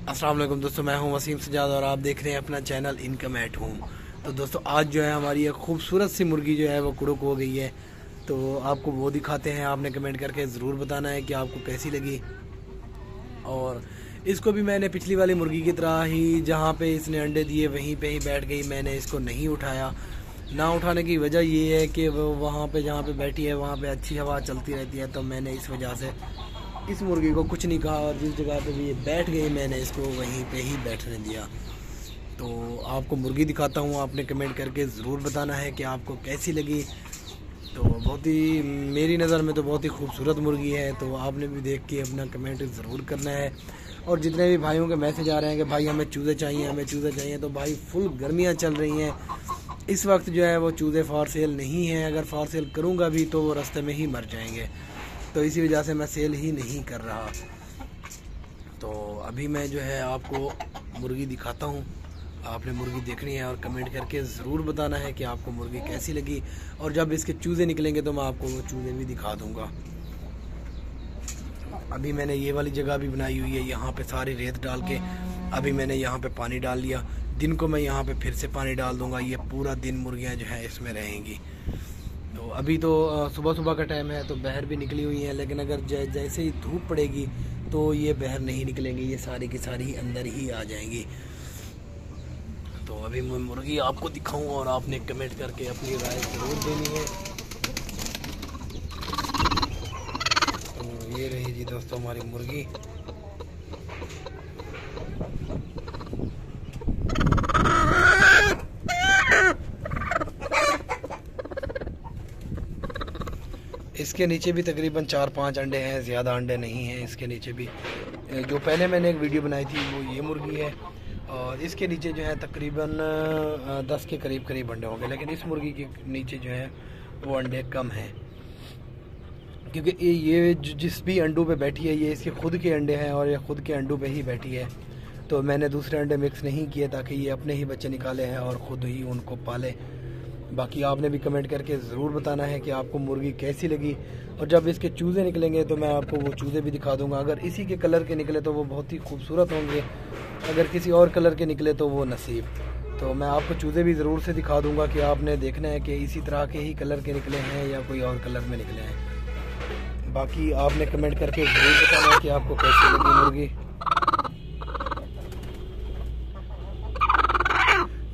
वालेकुम दोस्तों, मैं हूँ वसीम सजाद और आप देख रहे हैं अपना चैनल इनकम एट होम तो दोस्तों, आज जो है हमारी एक खूबसूरत सी मुर्गी जो है वो कुड़ुक हो गई है। तो आपको वो दिखाते हैं, आपने कमेंट करके ज़रूर बताना है कि आपको कैसी लगी। और इसको भी मैंने पिछली वाली मुर्गी की तरह ही जहाँ पे इसने अंडे दिए, वहीं पे ही बैठ गई, मैंने इसको नहीं उठाया। ना उठाने की वजह ये है कि वो वहाँ पे, जहाँ पे बैठी है, वहाँ पे अच्छी हवा चलती रहती है तो मैंने इस वजह से इस मुर्गी को कुछ नहीं कहा और जिस जगह पे भी ये बैठ गई, मैंने इसको वहीं पे ही बैठने दिया। तो आपको मुर्गी दिखाता हूँ, आपने कमेंट करके ज़रूर बताना है कि आपको कैसी लगी। तो बहुत ही, मेरी नज़र में तो बहुत ही खूबसूरत मुर्गी है तो आपने भी देख के अपना कमेंट ज़रूर करना है। और जितने भी भाइयों के मैसेज आ रहे हैं कि भाई हमें चूज़े चाहिए, हमें चूज़े चाहिए तो भाई फुल गर्मियाँ चल रही हैं। इस वक्त जो है वो चूज़े फॉर सेल नहीं हैं। अगर फॉर सेल करूँगा भी तो वो रास्ते में ही मर जाएँगे। तो इसी वजह से मैं सेल ही नहीं कर रहा। तो अभी मैं जो है आपको मुर्गी दिखाता हूँ। आपने मुर्गी देखनी है और कमेंट करके ज़रूर बताना है कि आपको मुर्गी कैसी लगी। और जब इसके चूज़े निकलेंगे तो मैं आपको वो चूज़े भी दिखा दूँगा। अभी मैंने ये वाली जगह भी बनाई हुई है, यहाँ पे सारी रेत डाल के। अभी मैंने यहाँ पे पानी डाल लिया। दिन को मैं यहाँ पे फिर से पानी डाल दूँगा। ये पूरा दिन मुर्गियाँ जो है इसमें रहेंगी। तो अभी तो सुबह सुबह का टाइम है तो बहर भी निकली हुई है, लेकिन अगर जैसे ही धूप पड़ेगी तो ये बहर नहीं निकलेंगी, ये सारी की सारी अंदर ही आ जाएँगी। तो अभी मैं मुर्गी आपको दिखाऊँ और आपने कमेंट करके अपनी राय ज़रूर देनी है। तो ये रही जी दोस्तों हमारी मुर्गी। इसके नीचे भी तकरीबन चार पाँच अंडे हैं, ज़्यादा अंडे नहीं हैं इसके नीचे भी। जो पहले मैंने एक वीडियो बनाई थी, वो ये मुर्गी है। और इसके नीचे जो है तकरीबन दस के करीब करीब अंडे होंगे, लेकिन इस मुर्गी के नीचे जो है, वो अंडे कम हैं। क्योंकि ये जिस भी अंडों पे बैठी है, ये इसके खुद के अंडे हैं और ये खुद के अंडों पे ही बैठी है। तो मैंने दूसरे अंडे मिक्स नहीं किए, ताकि ये अपने ही बच्चे निकाले हैं और ख़ुद ही उनको पाले। बाकी आपने भी कमेंट करके ज़रूर बताना है कि आपको मुर्गी कैसी लगी। और जब इसके चूज़े निकलेंगे तो मैं आपको वो चूज़े भी दिखा दूँगा। अगर इसी के कलर के निकले तो वो बहुत ही खूबसूरत होंगे। अगर किसी और कलर के निकले तो वो नसीब। तो मैं आपको चूज़े भी ज़रूर से दिखा दूँगा कि आपने देखना है कि इसी तरह के ही कलर के निकले हैं या कोई और कलर में निकले हैं। बाकी आपने कमेंट करके ज़रूर बताना है कि आपको कैसी लगी मुर्गी।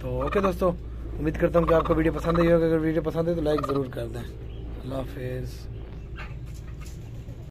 तो ओके दोस्तों उम्मीद करता हूँ कि आपको वीडियो पसंद आई होगा। अगर वीडियो पसंद है तो लाइक ज़रूर कर दें। अल्लाह हाफिज़।